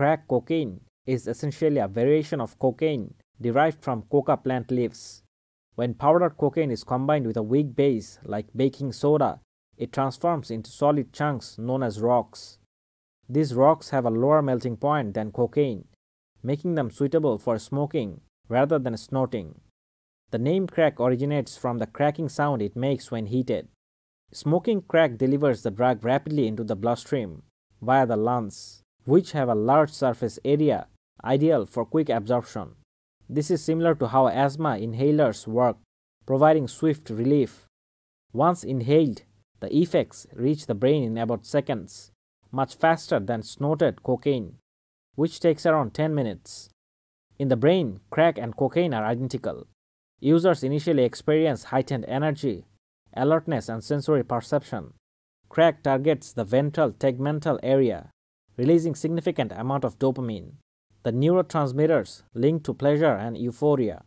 Crack cocaine is essentially a variation of cocaine derived from coca plant leaves. When powdered cocaine is combined with a weak base like baking soda, it transforms into solid chunks known as rocks. These rocks have a lower melting point than cocaine, making them suitable for smoking rather than snorting. The name crack originates from the cracking sound it makes when heated. Smoking crack delivers the drug rapidly into the bloodstream via the lungs, which have a large surface area ideal for quick absorption. This is similar to how asthma inhalers work, providing swift relief. Once inhaled, the effects reach the brain in about seconds, much faster than snorted cocaine, which takes around 10 minutes. In the brain, crack and cocaine are identical. Users initially experience heightened energy, alertness, and sensory perception. Crack targets the ventral tegmental area, releasing significant amount of dopamine, the neurotransmitters linked to pleasure and euphoria.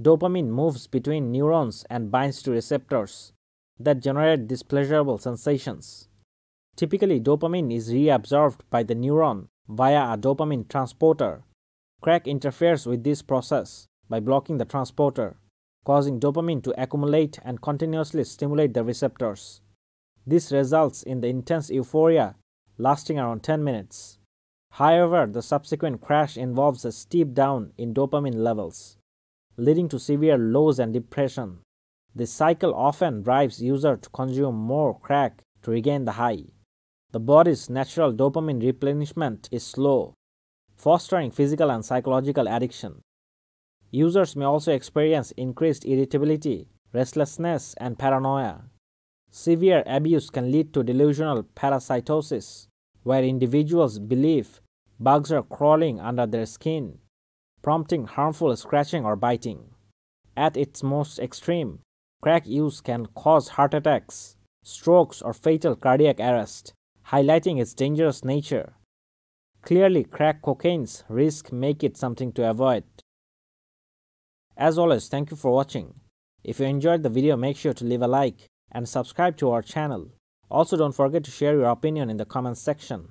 Dopamine moves between neurons and binds to receptors that generate these pleasurable sensations. Typically, dopamine is reabsorbed by the neuron via a dopamine transporter. Crack interferes with this process by blocking the transporter causing dopamine to accumulate and continuously stimulate the receptors. This results in the intense euphoria lasting around 10 minutes. However, the subsequent crash involves a steep down in dopamine levels, leading to severe lows and depression. This cycle often drives users to consume more crack to regain the high. The body's natural dopamine replenishment is slow, fostering physical and psychological addiction. Users may also experience increased irritability, restlessness, and paranoia. Severe abuse can lead to delusional parasitosis, where individuals believe bugs are crawling under their skin, prompting harmful scratching or biting. At its most extreme, crack use can cause heart attacks, strokes, or fatal cardiac arrest, highlighting its dangerous nature. Clearly, crack cocaine's risk make it something to avoid. As always, thank you for watching. If you enjoyed the video, make sure to leave a like and subscribe to our channel. Also, don't forget to share your opinion in the comments section.